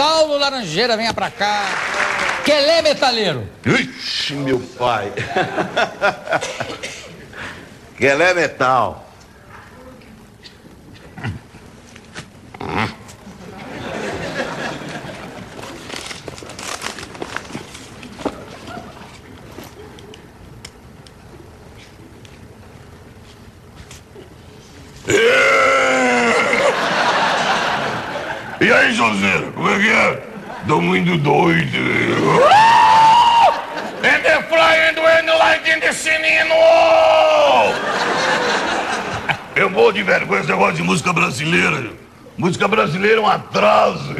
Saulo Laranjeira, venha pra cá. Quelé Metaleiro. Ixi, meu pai. Quelé Metal. E aí, Joseiro, como é que é? Tô muito doido. And the flying when like in the sinino! Eu morro de vergonha esse negócio de música brasileira. Música brasileira é um atraso.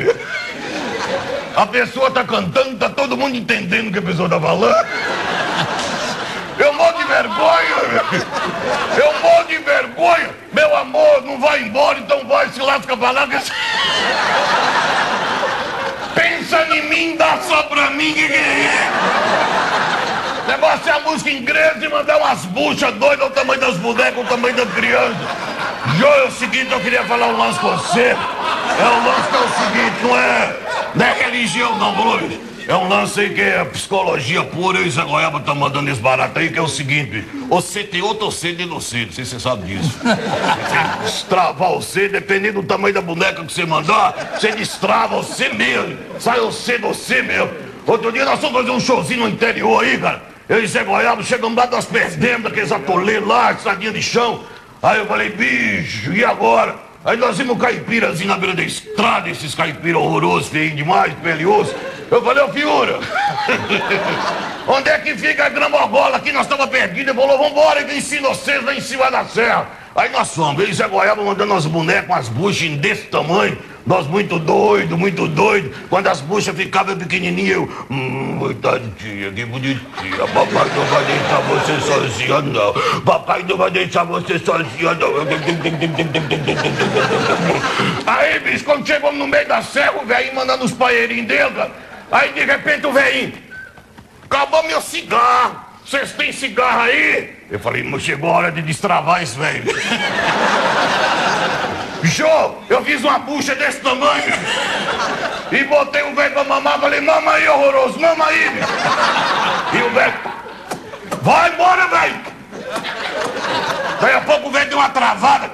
A pessoa tá cantando, tá todo mundo entendendo o que a pessoa tá falando. Eu morro de vergonha. Eu morro de vergonha. Meu amor, não vai embora, então vai, se lasca pra lá. Pensa em mim, dá só pra mim, que é? Negócio é a música inglesa e mandar umas buchas doidas ao tamanho das bonecas, ao tamanho das crianças. Jô, é o seguinte, eu queria falar um lance com você. É um lance que é o seguinte, não é, não é religião não, Bruno. É um lance aí que é psicologia pura e o Zé Goiaba tá mandando esse barato aí, que é o seguinte, você tem outro de você, não sei se você sabe disso. Você destravar você, dependendo do tamanho da boneca que você mandar, você destrava você mesmo. Sai o C do você mesmo. Outro dia nós fomos fazer um showzinho no interior aí, cara. Eu e Zé Goiaba chegamos lá, nós perdemos aqueles atoleiros lá, estradinha de chão. Aí eu falei, bicho, e agora? Aí nós vimos um caipirazinho na beira da estrada, esses caipiras horrorosos, feios demais, peliosos. Eu falei, ô Fiura, onde é que fica a gramogola aqui? Nós estamos perdidos. Ele falou, vambora, ele ensina vocês lá em cima da serra. Aí nós fomos, ele e Zé Goiaba mandando umas bonecas, umas buchas desse tamanho. Nós muito doido, muito doido. Quando as buchas ficavam pequenininhas, eu... Hum, coitadinha, que bonitinha. Papai não vai deixar você sozinha, não. Papai não vai deixar você sozinha, não. Aí, bicho, quando chegamos no meio da serra, o velhinho mandando os paeirinhos cara. Aí, de repente, o velhinho... Acabou meu cigarro. Vocês têm cigarro aí? Eu falei, mas chegou a hora de destravar esse velho. Jô, eu fiz uma bucha desse tamanho e botei o velho pra mamar. Falei, mama aí, horroroso, mama aí. Meu. E o velho, vai embora, velho. Daí a pouco o velho deu uma travada.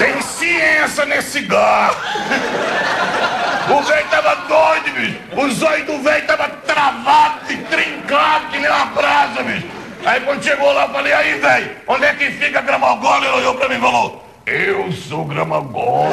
Tem ciência nesse cigarro. O velho tava doido, bicho. O zóio do velho tava bicho. Aí quando chegou lá, eu falei, aí, velho, onde é que fica Gramagola? Ele olhou pra mim e falou, eu sou Gramagola.